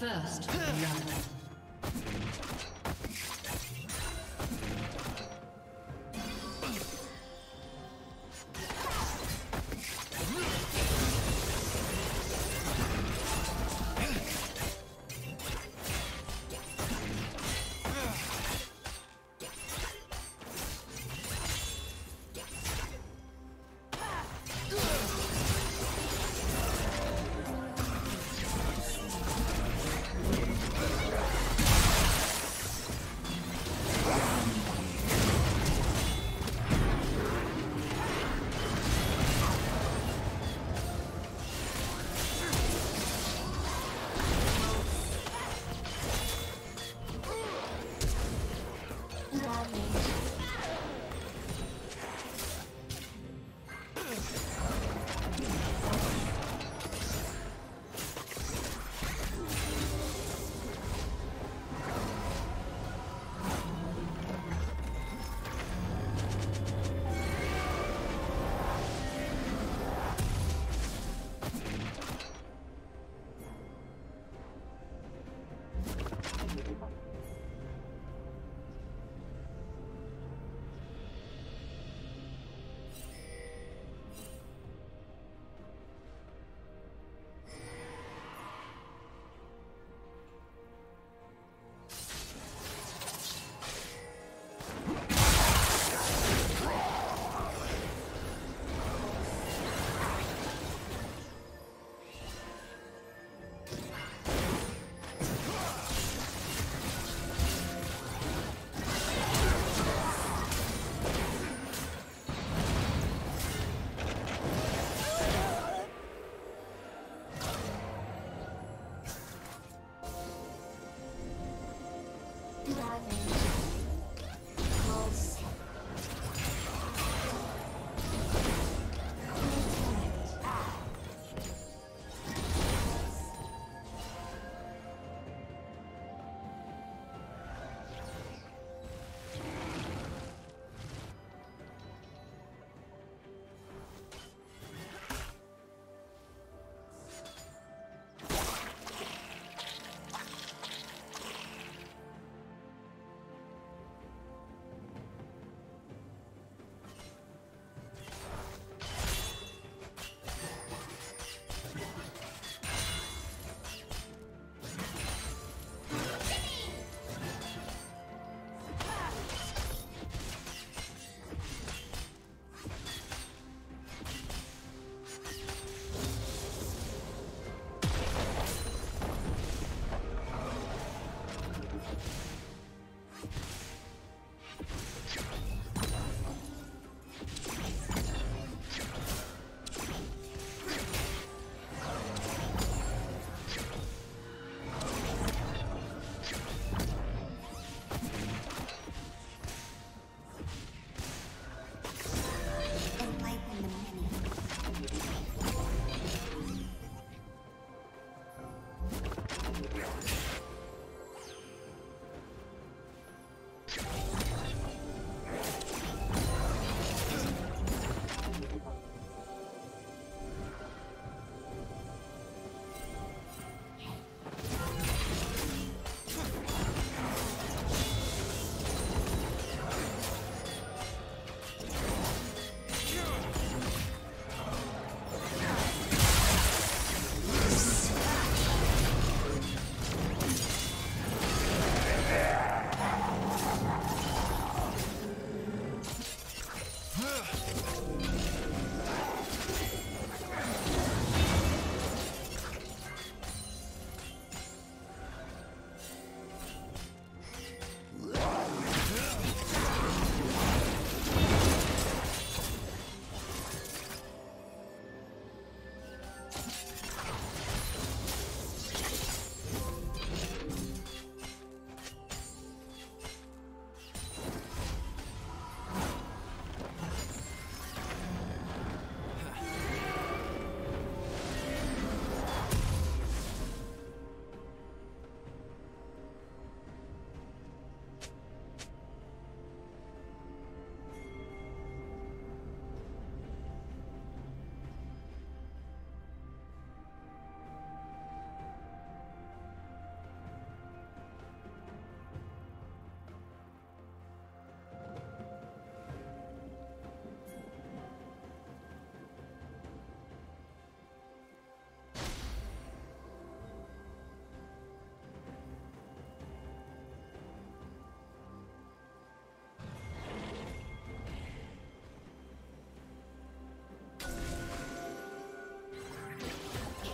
First.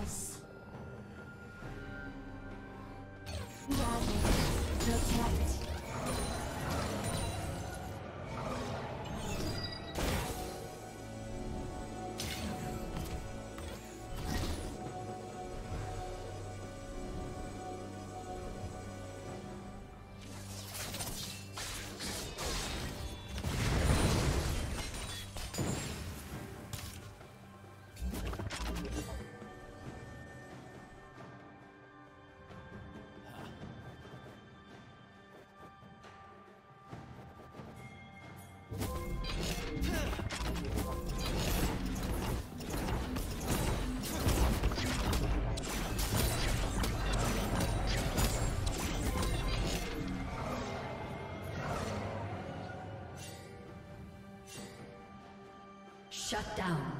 house. Shut down.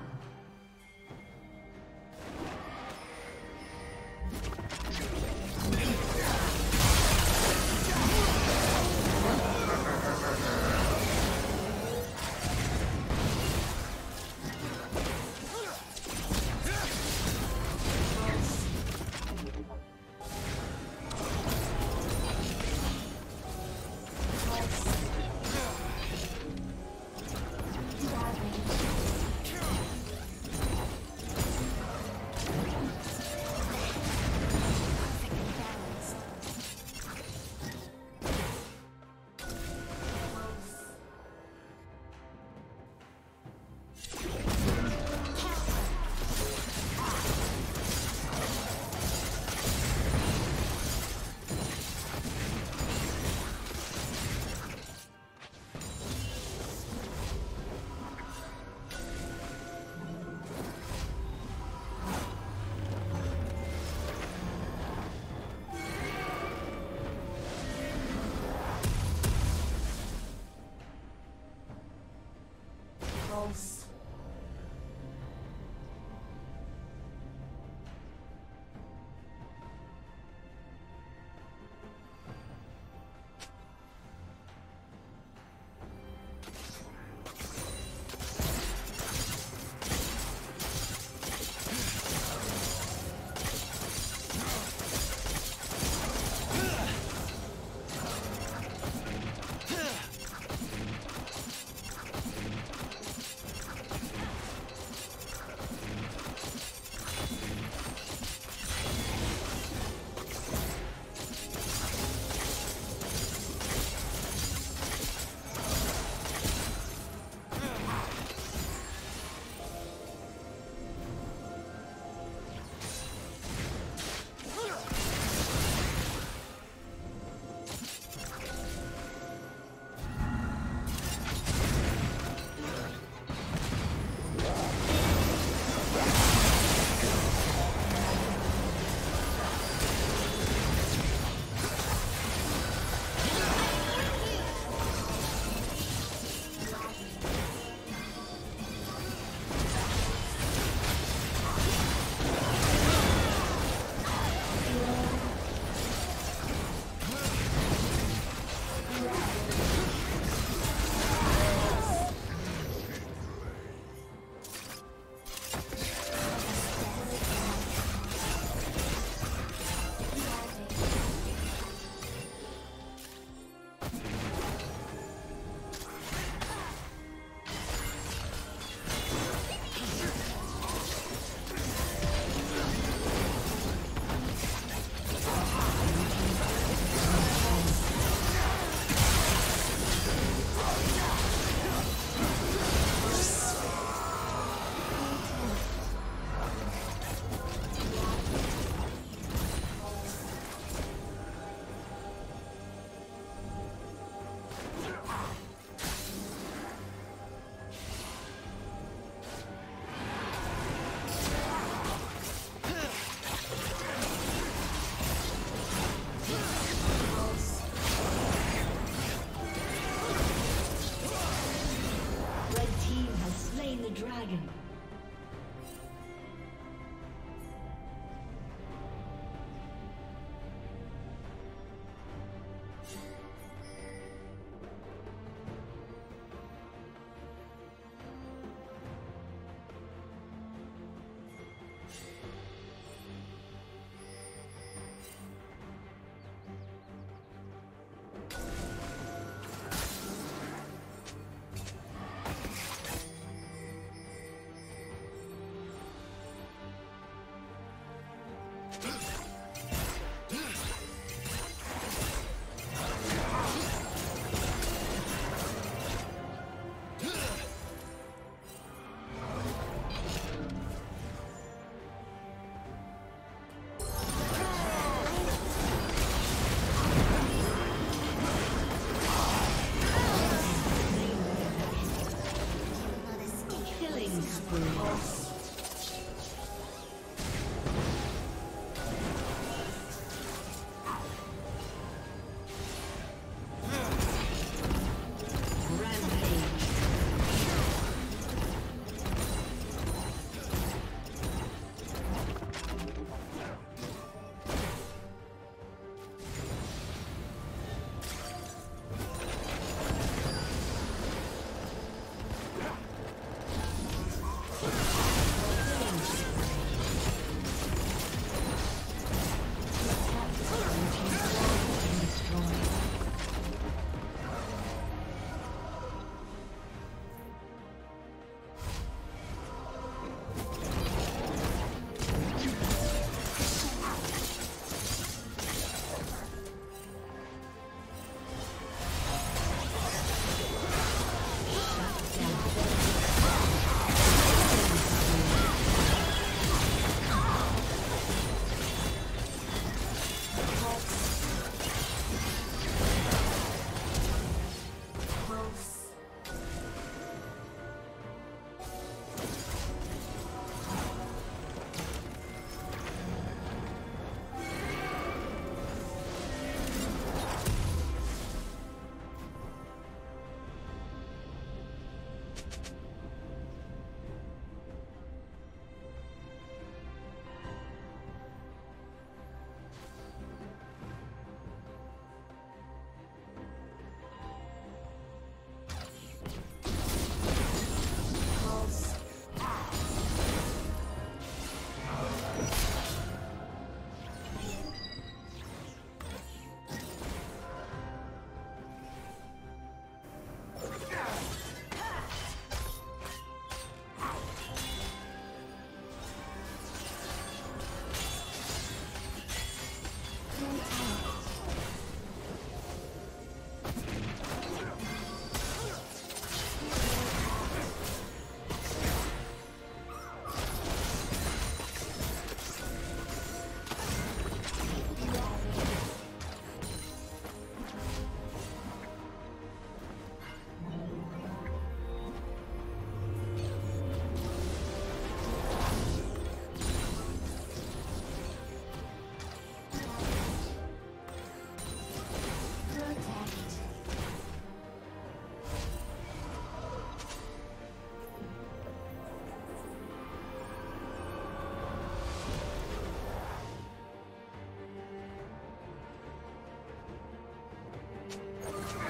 Spree.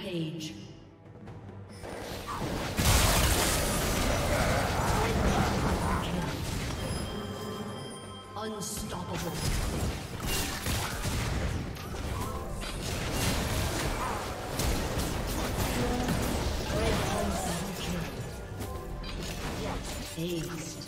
Rampage. Unstoppable. Ace.